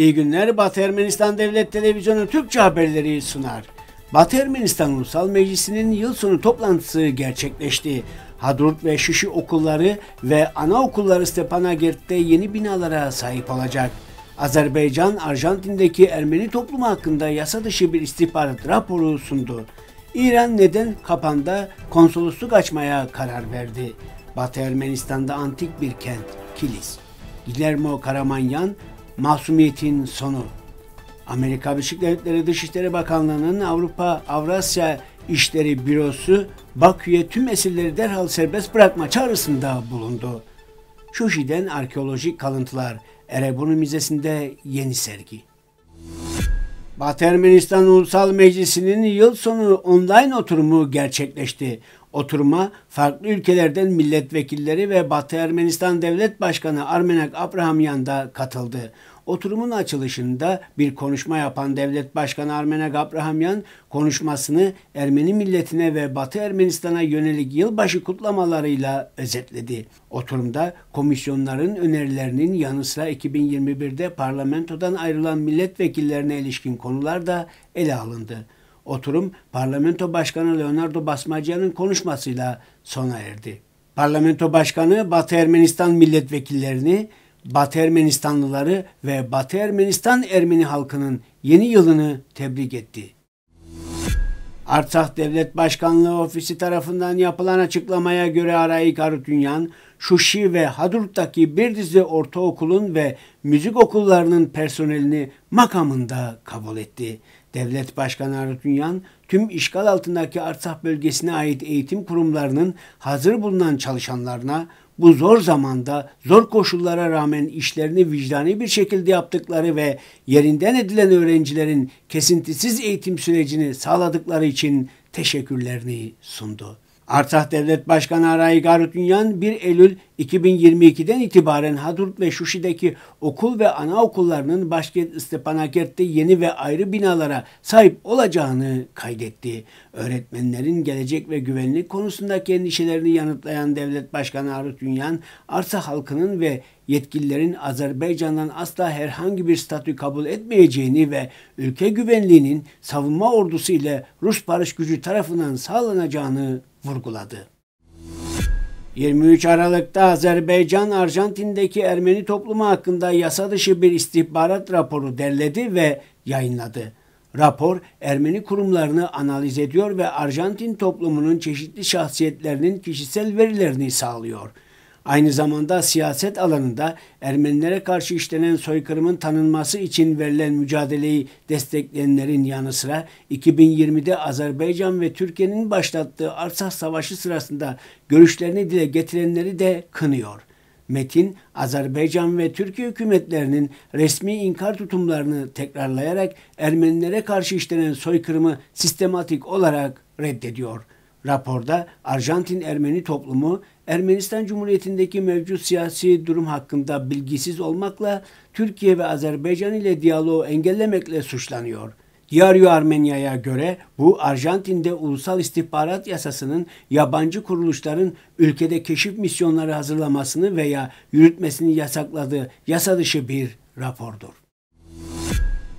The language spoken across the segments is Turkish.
İyi günler. Batı Ermenistan Devlet Televizyonu Türkçe haberleri sunar. Batı Ermenistan Ulusal Meclisi'nin yıl sonu toplantısı gerçekleşti. Hadrut ve Şişi okulları ve anaokulları Stepanakert'te yeni binalara sahip olacak. Azerbaycan, Arjantin'deki Ermeni toplumu hakkında yasa dışı bir istihbarat raporu sundu. İran neden kapanda konsolosluk açmaya karar verdi? Batı Ermenistan'da antik bir kent, Kilis. Guillermo Karamanyan, Masumiyetin Sonu. Amerika Birleşik Devletleri Dışişleri Bakanlığı'nın Avrupa Avrasya İşleri Bürosu Bakü'ye tüm esirleri derhal serbest bırakma çağrısında bulundu. Şuşi'den arkeolojik kalıntılar Erebunu Müzesi'nde yeni sergi. Batı Ermenistan Ulusal Meclisi'nin yıl sonu online oturumu gerçekleşti. Oturuma farklı ülkelerden milletvekilleri ve Batı Ermenistan Devlet Başkanı Armenak Abrahamyan da katıldı. Oturumun açılışında bir konuşma yapan Devlet Başkanı Armenak Abrahamyan konuşmasını Ermeni milletine ve Batı Ermenistan'a yönelik yılbaşı kutlamalarıyla özetledi. Oturumda komisyonların önerilerinin yanı sıra 2021'de parlamentodan ayrılan milletvekillerine ilişkin konular da ele alındı. Oturum Parlamento Başkanı Leonardo Basmacıyan'ın konuşmasıyla sona erdi. Parlamento Başkanı Batı Ermenistan milletvekillerini, Batı Ermenistanlıları ve Batı Ermenistan Ermeni halkının yeni yılını tebrik etti. Artsakh Devlet Başkanlığı Ofisi tarafından yapılan açıklamaya göre Arayik Arutünyan, Şuşi ve Hadrut'taki bir dizi ortaokulun ve müzik okullarının personelini makamında kabul etti. Devlet Başkanı Arutünyan, tüm işgal altındaki Artsakh bölgesine ait eğitim kurumlarının hazır bulunan çalışanlarına bu zor zamanda zor koşullara rağmen işlerini vicdani bir şekilde yaptıkları ve yerinden edilen öğrencilerin kesintisiz eğitim sürecini sağladıkları için teşekkürlerini sundu. Artsakh Devlet Başkanı Aray Garutünyan 1 Eylül 2022'den itibaren Hadrut ve Şuşi'deki okul ve anaokullarının başkent Stepanakert'te yeni ve ayrı binalara sahip olacağını kaydetti. Öğretmenlerin gelecek ve güvenlik konusundaki endişelerini yanıtlayan Devlet Başkanı Arutünyan, Arsa halkının ve yetkililerin Azerbaycan'dan asla herhangi bir statü kabul etmeyeceğini ve ülke güvenliğinin savunma ordusu ile Rus barış gücü tarafından sağlanacağını vurguladı. 23 Aralık'ta Azerbaycan, Arjantin'deki Ermeni toplumu hakkında yasa dışı bir istihbarat raporu derledi ve yayınladı. Rapor, Ermeni kurumlarını analiz ediyor ve Arjantin toplumunun çeşitli şahsiyetlerinin kişisel verilerini sağlıyor. Aynı zamanda siyaset alanında Ermenilere karşı işlenen soykırımın tanınması için verilen mücadeleyi destekleyenlerin yanı sıra 2020'de Azerbaycan ve Türkiye'nin başlattığı Arsah Savaşı sırasında görüşlerini dile getirenleri de kınıyor. Metin, Azerbaycan ve Türkiye hükümetlerinin resmi inkar tutumlarını tekrarlayarak Ermenilere karşı işlenen soykırımı sistematik olarak reddediyor. Raporda Arjantin Ermeni toplumu Ermenistan Cumhuriyeti'ndeki mevcut siyasi durum hakkında bilgisiz olmakla Türkiye ve Azerbaycan ile diyaloğu engellemekle suçlanıyor. Diario Armenia'ya göre bu Arjantin'de ulusal istihbarat yasasının yabancı kuruluşların ülkede keşif misyonları hazırlamasını veya yürütmesini yasakladığı yasa dışı bir rapordur.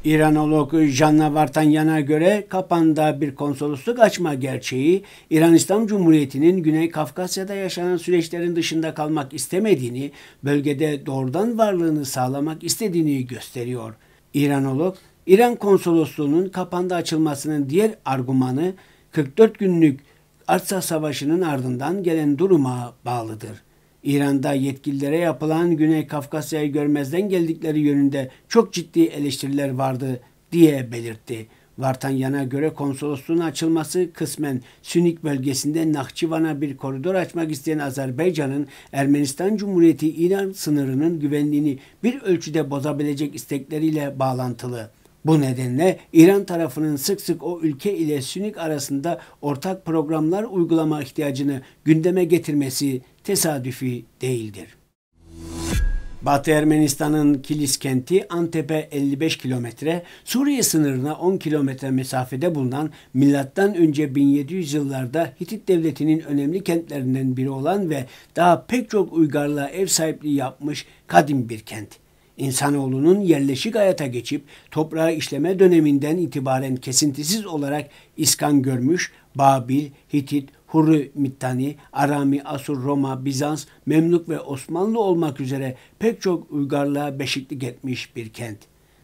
İranolog Janna Vartanyan'a göre Kapan'da bir konsolosluk açma gerçeği İran İslam Cumhuriyeti'nin Güney Kafkasya'da yaşanan süreçlerin dışında kalmak istemediğini, bölgede doğrudan varlığını sağlamak istediğini gösteriyor. İranolog, İran konsolosluğunun Kapan'da açılmasının diğer argümanı 44 günlük Arsa Savaşı'nın ardından gelen duruma bağlıdır. İran'da yetkililere yapılan Güney Kafkasya'yı görmezden geldikleri yönünde çok ciddi eleştiriler vardı diye belirtti. Vartanyan'a göre konsolosluğun açılması kısmen Sünik bölgesinde Nahçıvan'a bir koridor açmak isteyen Azerbaycan'ın Ermenistan Cumhuriyeti İran sınırının güvenliğini bir ölçüde bozabilecek istekleriyle bağlantılı. Bu nedenle İran tarafının sık sık o ülke ile Sünik arasında ortak programlar uygulama ihtiyacını gündeme getirmesi tesadüfi değildir. Batı Ermenistan'ın Kilis kenti Antep'e 55 kilometre, Suriye sınırına 10 kilometre mesafede bulunan milattan önce 1700 yıllarda Hitit devletinin önemli kentlerinden biri olan ve daha pek çok uygarlığa ev sahipliği yapmış kadim bir kent. İnsanoğlunun yerleşik hayata geçip toprağı işleme döneminden itibaren kesintisiz olarak iskan görmüş Babil, Hitit, Hurri Mittani, Arami, Asur, Roma, Bizans, Memluk ve Osmanlı olmak üzere pek çok uygarlığa beşiklik etmiş bir kent.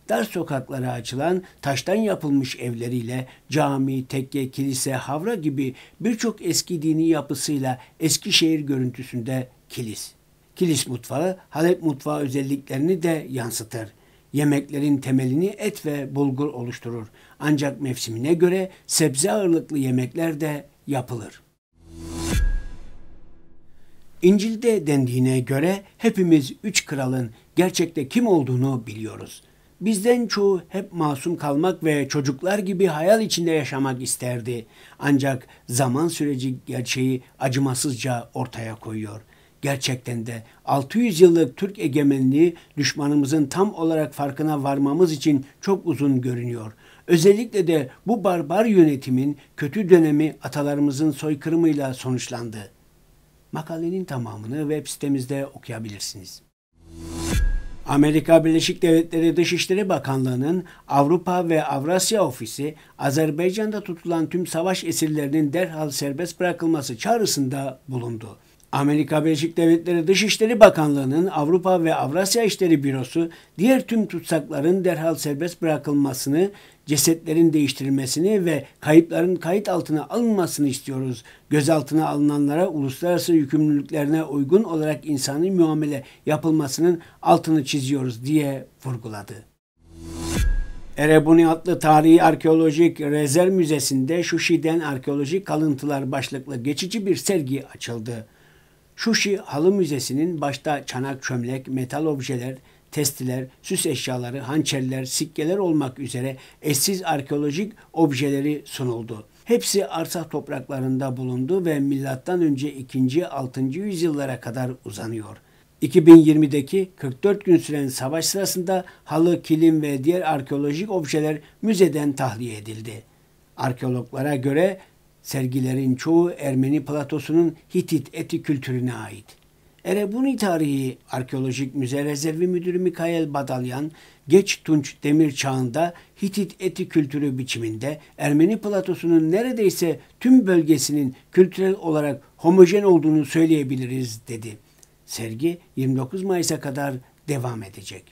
Dar sokaklara açılan taştan yapılmış evleriyle cami, tekke, kilise, havra gibi birçok eski dini yapısıyla Eskişehir görüntüsünde kilis. Kilis mutfağı Halep mutfağı özelliklerini de yansıtır. Yemeklerin temelini et ve bulgur oluşturur. Ancak mevsimine göre sebze ağırlıklı yemekler de yapılır. İncil'de dendiğine göre hepimiz üç kralın gerçekte kim olduğunu biliyoruz. Bizden çoğu hep masum kalmak ve çocuklar gibi hayal içinde yaşamak isterdi. Ancak zaman süreci gerçeği acımasızca ortaya koyuyor. Gerçekten de 600 yıllık Türk egemenliği düşmanımızın tam olarak farkına varmamız için çok uzun görünüyor. Özellikle de bu barbar yönetimin kötü dönemi atalarımızın soykırımıyla sonuçlandı. Makalenin tamamını web sitemizde okuyabilirsiniz. Amerika Birleşik Devletleri Dışişleri Bakanlığı'nın Avrupa ve Avrasya Ofisi, Azerbaycan'da tutulan tüm savaş esirlerinin derhal serbest bırakılması çağrısında bulundu. Amerika Birleşik Devletleri Dışişleri Bakanlığı'nın Avrupa ve Avrasya İşleri Bürosu diğer tüm tutsakların derhal serbest bırakılmasını, cesetlerin değiştirilmesini ve kayıpların kayıt altına alınmasını istiyoruz. Gözaltına alınanlara uluslararası yükümlülüklerine uygun olarak insani muamele yapılmasının altını çiziyoruz diye vurguladı. Erebuni adlı Tarihi Arkeolojik Rezerv Müzesi'nde Şuşi'den arkeolojik kalıntılar başlıklı geçici bir sergi açıldı. Şuşi Halı Müzesi'nin başta çanak çömlek, metal objeler, testiler, süs eşyaları, hançerler, sikkeler olmak üzere eşsiz arkeolojik objeleri sunuldu. Hepsi arsa topraklarında bulundu ve milattan önce 2. 6. yüzyıllara kadar uzanıyor. 2020'deki 44 gün süren savaş sırasında halı, kilim ve diğer arkeolojik objeler müzeden tahliye edildi. Arkeologlara göre Sergilerin çoğu Ermeni platosunun Hitit eti kültürüne ait. Erebuni Tarihi Arkeolojik Müze Rezervi Müdürü Mikael Badalyan, geç Tunç Demir Çağı'nda Hitit eti kültürü biçiminde Ermeni platosunun neredeyse tüm bölgesinin kültürel olarak homojen olduğunu söyleyebiliriz dedi. Sergi 29 Mayıs'a kadar devam edecek.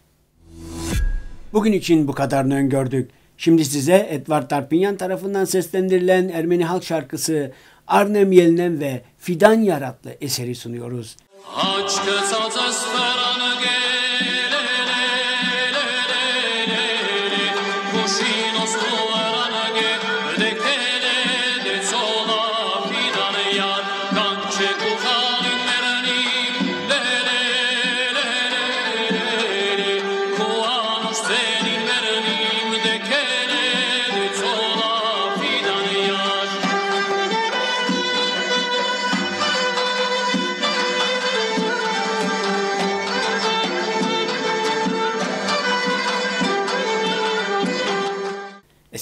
Bugün için bu kadarını öngördük. Şimdi size Edward Tarpinyan tarafından seslendirilen Ermeni halk şarkısı Arnem Yelnem ve Fidan Yaratlı eseri sunuyoruz. Aç